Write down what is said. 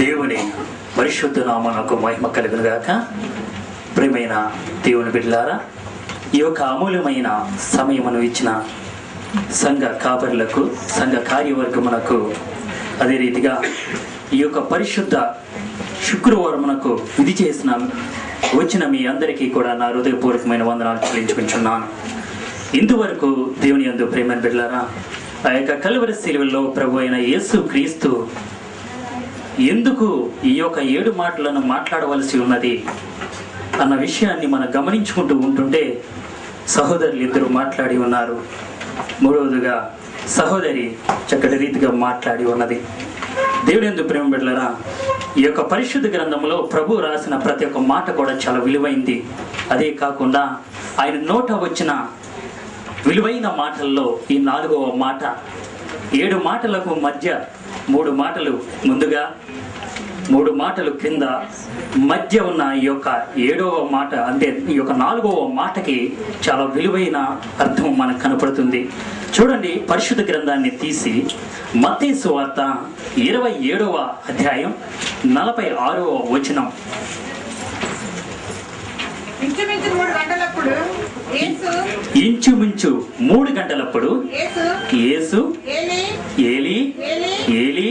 దేవుని పరిశుద్ధ నామనకు మహిమ కలిగిన గాక. ప్రియమైన దేవుని బిడ్డలారా ఈ యొక్క అమూల్యమైన సమయమును ఇచ్చిన సంఘ కాపరులకు సంఘ కార్యవర్గమునకు అదే రీతిగా ఈ యొక్క పరిశుద్ధ శుక్రవారమునకు విధి చేసిన వచ్చిన మీ అందరికీ కూడా నా హృదయపూర్వకమైన వందనాలు చెల్లించుకుంటున్నాను. ఇందువరకు దేవుని యందు ప్రేమ బిడ్డలారా ఆ యొక్క కలువరి శిలువలో ప్రభు అయిన యేసు క్రీస్తు ఎందుకు ఈ యొక్క ఏడు మాటలను మాట్లాడవలసి ఉన్నది అన్న విషయాన్ని మనం గమనించుకుంటూ ఉంటుంటే సహోదరులు ఇద్దరు మాట్లాడి ఉన్నారు. మూడవదిగా సహోదరి చక్కటి రీతిగా మాట్లాడి ఉన్నది. దేవుని ఎందుకు ప్రేమ బిడ్డలారా ఈ యొక్క పరిశుద్ధ గ్రంథంలో ప్రభు రాసిన ప్రతి ఒక్క మాట కూడా చాలా విలువైంది. అదే కాకుండా ఆయన నోట వచ్చిన విలువైన మాటల్లో ఈ నాలుగవ మాట ఏడు మాటలకు మధ్య మూడు మాటలు ముందుగా మూడు మాటలు క్రింద మధ్య ఉన్న ఈ యొక్క ఏడవ మాట అంటే ఈ యొక్క నాలుగవ మాటకి చాలా విలువైన అర్థం మనకు కనపడుతుంది. చూడండి పరిశుద్ధ గ్రంథాన్ని తీసి మత్తయి వార్త ఇరవై ఏడవ అధ్యాయం నలభై ఆరవ వచనం. ఇంచుమించు మూడు గంటలప్పుడు యేసు ఏలి ఏలి